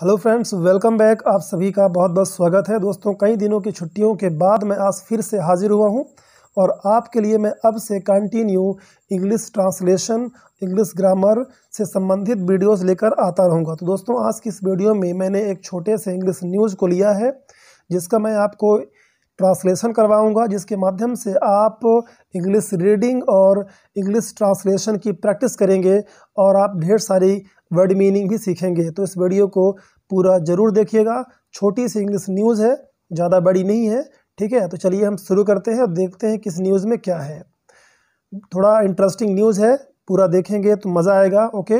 Hello friends welcome back आप सभी का बहुत बहुत स्वागत है। दोस्तों, कई दिनों की छुट्टियों के बाद मैं आज फिर से हाजिर हुआ हूँ और आपके लिए मैं अब से continue English translation English grammar से संबंधित वीडियोस लेकर आता रहूँगा। तो दोस्तों, आज की इस वीडियो में मैंने एक छोटे से इंग्लिश न्यूज़ को लिया है, जिसका मैं आपको ट्रांसलेशन करवाऊँगा, जिसके माध्यम से आप इंग्लिश रीडिंग और इंग्लिश ट्रांसलेशन की प्रैक्टिस करेंगे और आप ढेर सारी वर्ड मीनिंग भी सीखेंगे तो इस वीडियो को पूरा ज़रूर देखिएगा। छोटी सी इंग्लिश न्यूज़ है, ज़्यादा बड़ी नहीं है, ठीक है? तो चलिए हम शुरू करते हैं और देखते हैं किस न्यूज़ में क्या है। थोड़ा इंटरेस्टिंग न्यूज़ है, पूरा देखेंगे तो मज़ा आएगा, ओके?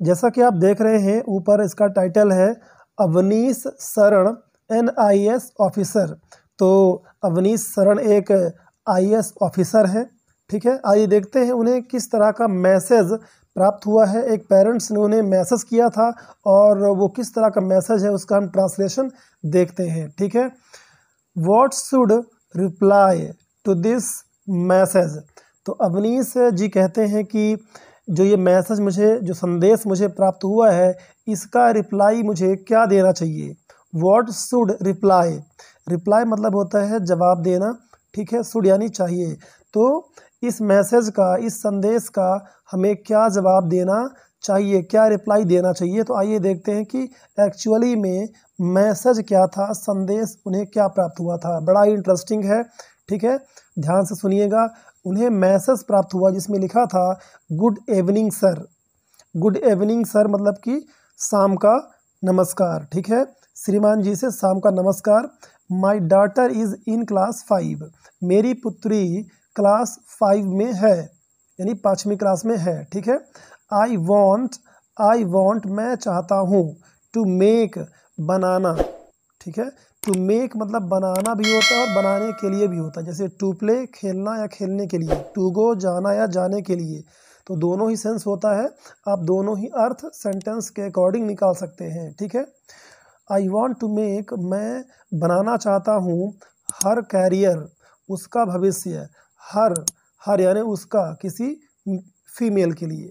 जैसा कि आप देख रहे हैं, ऊपर इसका टाइटल है, अवनीश शरण एन आई एस ऑफिसर तो अवनीश शरण एक आई ऑफिसर हैं, ठीक है? आइए देखते हैं उन्हें किस तरह का मैसेज प्राप्त हुआ है। एक पेरेंट्स ने उन्हें मैसेज किया था और वो किस तरह का मैसेज है उसका हम ट्रांसलेशन देखते हैं, ठीक है? What should reply to this message तो अवनीश जी कहते हैं कि जो ये मैसेज मुझे, जो संदेश मुझे प्राप्त हुआ है, इसका रिप्लाई मुझे क्या देना चाहिए? वॉट शुड रिप्लाई रिप्लाई मतलब होता है जवाब देना, ठीक है? शुड यानी चाहिए। तो इस मैसेज का, इस संदेश का हमें क्या जवाब देना चाहिए, क्या रिप्लाई देना चाहिए? तो आइए देखते हैं कि एक्चुअली में मैसेज क्या था, संदेश उन्हें क्या प्राप्त हुआ था। बड़ा ही इंटरेस्टिंग है, ठीक है? ध्यान से सुनिएगा, उन्हें मैसेज प्राप्त हुआ जिसमें लिखा था good evening sir good evening sir मतलब कि शाम का नमस्कार, ठीक है? श्रीमान जी से शाम का नमस्कार। My daughter is in class five मेरी पुत्री क्लास फाइव में है, यानी पाँचवीं क्लास में है, ठीक है? आई वॉन्ट आई वॉन्ट मैं चाहता हूँ टू मेक बनाना, ठीक है? टू मेक मतलब बनाना भी होता है और बनाने के लिए भी होता है, जैसे टू प्ले खेलना या खेलने के लिए टू गो जाना या जाने के लिए तो दोनों ही सेंस होता है। आप दोनों ही अर्थ सेंटेंस के अकॉर्डिंग निकाल सकते हैं, ठीक है? आई वॉन्ट टू मेक मैं बनाना चाहता हूँ हर कैरियर उसका भविष्य हर हर यानी उसका किसी फीमेल के लिए।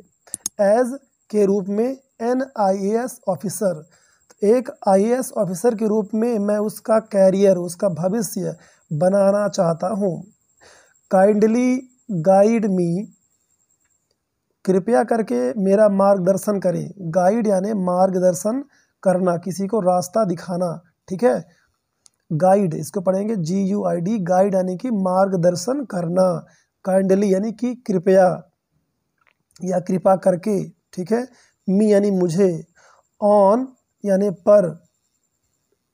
एज के रूप में एन आई एस ऑफिसर। एक आई एस ऑफिसर के रूप में मैं उसका कैरियर, उसका भविष्य बनाना चाहता हूँ। Kindly guide me. कृपया करके मेरा मार्गदर्शन करें। गाइड यानी मार्गदर्शन करना, किसी को रास्ता दिखाना, ठीक है? गाइड इसको पढ़ेंगे G U I D guide यानी कि मार्गदर्शन करना काइंडली यानी कि कृपया, या कृपा करके, ठीक है? मी यानी मुझे ऑन यानी पर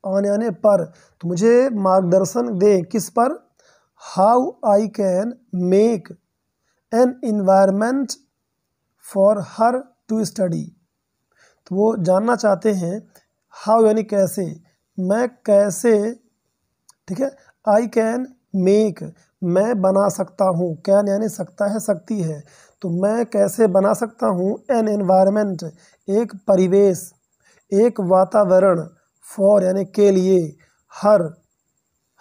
ऑन यानी पर तो मुझे मार्गदर्शन दें, किस पर? How I can make an environment for her to study तो वो जानना चाहते हैं हाउ यानी कैसे, मैं कैसे ठीक है? आई कैन मेक मैं बना सकता हूँ। कैन यानी सकता है, सकती है। तो मैं कैसे बना सकता हूँ? एन एनवायरनमेंट एक परिवेश, एक वातावरण फॉर यानी के लिए, हर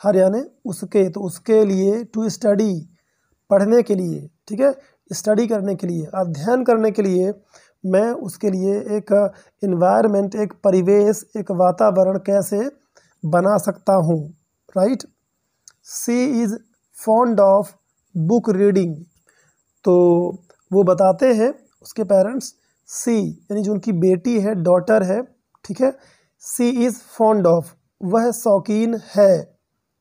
हर यानी उसके। तो उसके लिए टू स्टडी पढ़ने के लिए, ठीक है? स्टडी करने के लिए, अध्ययन करने के लिए, मैं उसके लिए एक इन्वायरमेंट एक परिवेश, एक वातावरण कैसे बना सकता हूँ? Right? She is fond of book reading तो वो बताते हैं उसके पेरेंट्स सी यानी जो उनकी बेटी है डॉटर है, ठीक है? सी इज़ फॉन्ड ऑफ़ वह शौकीन है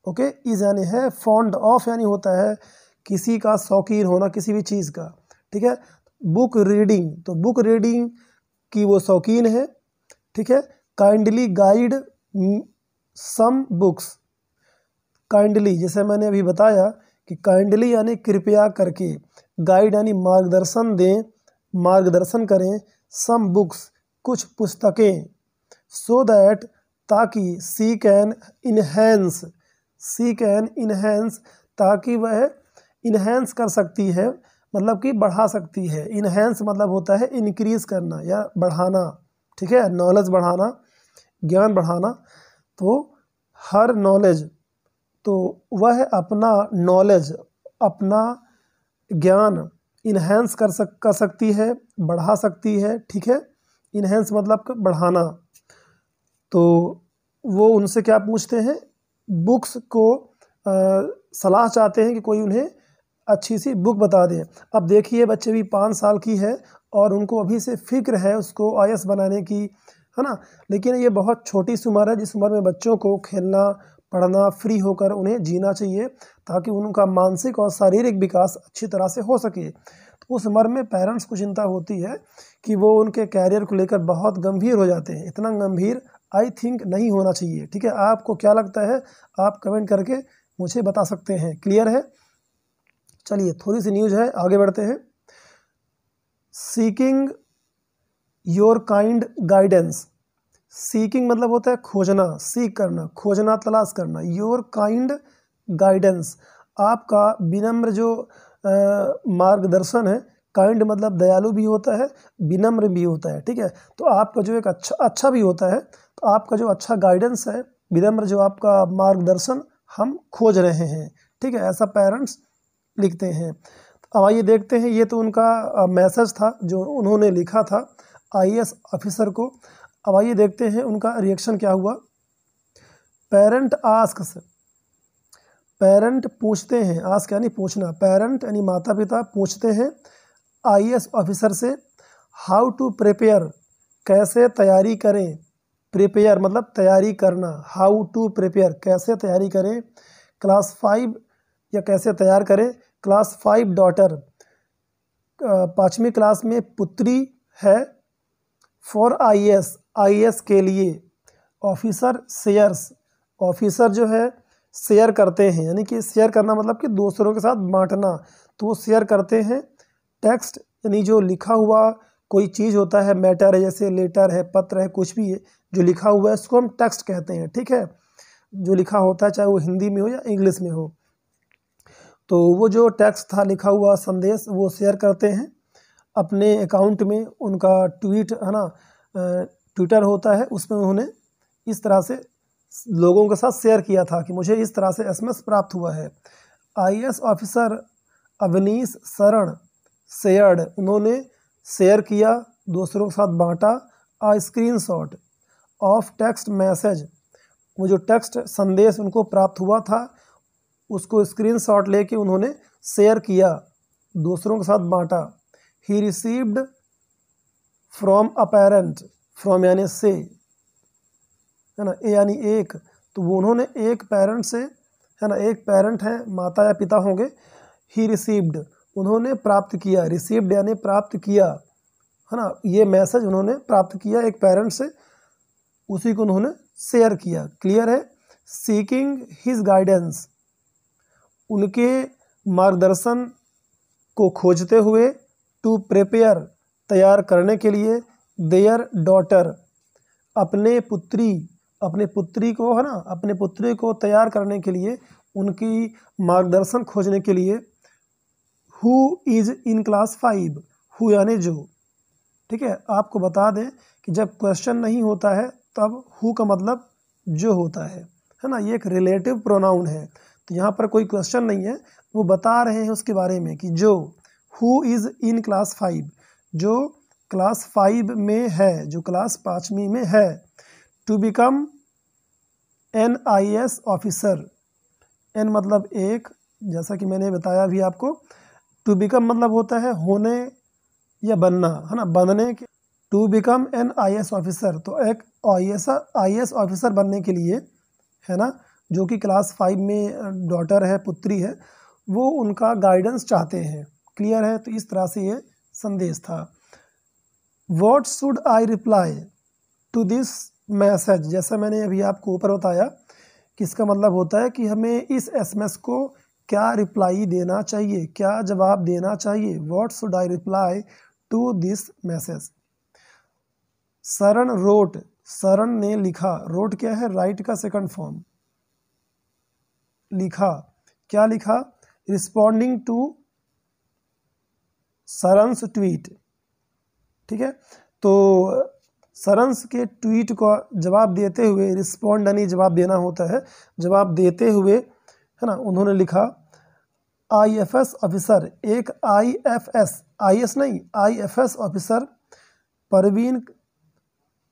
ओके इज़ यानी है फॉन्ड ऑफ़ यानी होता है किसी का शौकीन होना किसी भी चीज़ का, ठीक है? बुक रीडिंग तो बुक रीडिंग की वो शौकीन है, ठीक है? Kindly guide some books kindly जैसे मैंने अभी बताया कि काइंडली यानी कृपया करके गाइड यानी मार्गदर्शन दें, मार्गदर्शन करें सम बुक्स कुछ पुस्तकें सो दैट ताकि she can enhance she can enhance ताकि वह इन्हेंस कर सकती है मतलब कि बढ़ा सकती है। इन्हेंस मतलब होता है इनक्रीज करना या बढ़ाना, ठीक है? नॉलेज बढ़ाना, ज्ञान बढ़ाना तो हर नॉलेज तो वह अपना नॉलेज अपना ज्ञान इन्हेंस कर सक कर सकती है बढ़ा सकती है ठीक है? इन्हेंस मतलब बढ़ाना। तो वो उनसे क्या पूछते हैं? बुक्स को आ, सलाह चाहते हैं कि कोई उन्हें अच्छी सी बुक बता दें। अब देखिए बच्चे भी पाँच साल की है और उनको अभी से फ़िक्र है उसको आई बनाने की है ना? लेकिन ये बहुत छोटी सी उम्र है जिस उम्र में बच्चों को खेलना पढ़ना फ्री होकर उन्हें जीना चाहिए, ताकि उनका मानसिक और शारीरिक विकास अच्छी तरह से हो सके। तो उस उम्र में पेरेंट्स को चिंता होती है कि वो उनके कैरियर को लेकर बहुत गंभीर हो जाते हैं। इतना गंभीर आई थिंक नहीं होना चाहिए, ठीक है? आपको क्या लगता है? आप कमेंट करके मुझे बता सकते हैं। क्लियर है? चलिए, थोड़ी सी न्यूज़ है, आगे बढ़ते हैं। Seeking your kind guidance seeking मतलब होता है खोजना सीख करना, खोजना, तलाश करना। योर काइंड गाइडेंस आपका विनम्र जो मार्गदर्शन है काइंड मतलब दयालु भी होता है, विनम्र भी होता है, ठीक है? तो आपका जो एक अच्छा अच्छा भी होता है तो आपका जो अच्छा गाइडेंस है, विनम्र जो आपका मार्गदर्शन, हम खोज रहे हैं, ठीक है? ऐसा पेरेंट्स लिखते हैं। अब आइए देखते हैं, ये तो उनका मैसेज था, जो उन्होंने लिखा था आईएएस ऑफिसर को। अब आइए देखते हैं उनका रिएक्शन क्या हुआ। पेरेंट आस्क पेरेंट पूछते हैं आस्क यानी पूछना। पेरेंट यानी माता पिता पूछते हैं आईएएस ऑफिसर से हाउ टू प्रिपेयर कैसे तैयारी करें। प्रिपेयर मतलब तैयारी करना। हाउ टू प्रिपेयर कैसे तैयारी करें। क्लास फाइव या कैसे तैयार करें। क्लास फाइव डॉटर पाँचवीं क्लास में पुत्री है फॉर आईएएस आईएएस के लिए ऑफिसर शेयर्स, ऑफिसर जो है, शेयर करते हैं। यानी कि शेयर करना मतलब कि दूसरों के साथ बांटना। तो वो शेयर करते हैं, टेक्स्ट, यानी जो लिखा हुआ कोई चीज़ होता है, मैटर है, जैसे लेटर है, पत्र है, कुछ भी है, जो लिखा हुआ है, उसको हम टेक्स्ट कहते हैं, ठीक है? जो लिखा होता है, चाहे वो हिंदी में हो या इंग्लिश में हो। तो वो जो टेक्स्ट था, लिखा हुआ संदेश, वो शेयर करते हैं। अपने अकाउंट में उनका ट्वीट, है ना? ट्विटर होता है, उसमें उन्होंने इस तरह से लोगों के साथ शेयर किया था कि मुझे इस तरह से एसएमएस प्राप्त हुआ है। आईएएस ऑफिसर अवनीश शरण शेयर्ड, उन्होंने शेयर किया, दूसरों के साथ बांटा, a screen of text message. वो जो टेक्स्ट संदेश उनको प्राप्त हुआ था, उसको स्क्रीन शॉट लेके उन्होंने शेयर किया, दूसरों के साथ बांटा। He received from a parent from यानी से, है ना? ए यानी एक। तो वो उन्होंने एक पेरेंट से, है ना, एक पेरेंट है, माता या पिता होंगे ही रिसीव्ड उन्होंने प्राप्त किया। रिसीव्ड यानी प्राप्त किया, है ना? ये मैसेज उन्होंने प्राप्त किया एक पेरेंट से, उसी को उन्होंने शेयर किया। क्लियर है? सीकिंग हिज गाइडेंस उनके मार्गदर्शन को खोजते हुए टू प्रिपेयर तैयार करने के लिए देयर डॉटर, अपने पुत्री अपने पुत्री को, है ना, अपने पुत्री को तैयार करने के लिए, उनकी मार्गदर्शन खोजने के लिए who is in class five who यानी जो। ठीक है, आपको बता दें कि जब क्वेश्चन नहीं होता है, तब हु का मतलब जो होता है। है ना, ये एक रिलेटिव प्रोनाउन है। तो यहाँ पर कोई क्वेश्चन नहीं है, वो बता रहे हैं उसके बारे में कि जो who is in class five जो क्लास फाइव में है, जो क्लास पाँचवीं में है। To become an I S officer an मतलब एक, जैसा कि मैंने बताया अभी आपको टू बिकम मतलब होता है होने या बनना, है ना? बनने के to become an I S officer तो एक आई एस ऑफिसर बनने के लिए, है ना, जो कि क्लास फाइव में डॉटर है, पुत्री है, वो उनका गाइडेंस चाहते हैं। क्लियर है? तो इस तरह से ये संदेश था। What should I reply to this message जैसा मैंने अभी आपको ऊपर बताया कि इसका मतलब होता है कि हमें इस एसएमएस को क्या रिप्लाई देना चाहिए, क्या जवाब देना चाहिए। What should I reply to this message Sharan road Sharan ने लिखा। रोट क्या है? राइट का सेकंड फॉर्म लिखा। क्या लिखा? रिस्पॉन्डिंग टू सरंस ट्वीट ठीक है? तो सरंस के ट्वीट को जवाब देते हुए, रिस्पॉन्ड यानी जवाब देना होता है, जवाब देते हुए, है ना, उन्होंने लिखा, आईएफएस ऑफिसर, एक आईएफएस आईएएस नहीं, आईएफएस ऑफिसर परवीन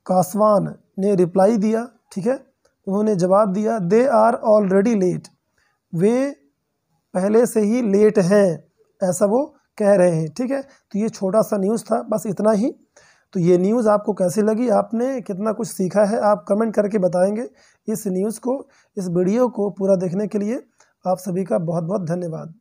कासवान ने रिप्लाई दिया, ठीक है? उन्होंने जवाब दिया, दे आर ऑलरेडी लेट, वे पहले से ही लेट हैं। ऐसा वो कह रहे हैं, ठीक है? तो ये छोटा सा न्यूज़ था, बस इतना ही। तो ये न्यूज़ आपको कैसी लगी? आपने कितना कुछ सीखा है? आप कमेंट करके बताएँगे इस न्यूज़ को, इस वीडियो को पूरा देखने के लिए। आप सभी का बहुत बहुत धन्यवाद।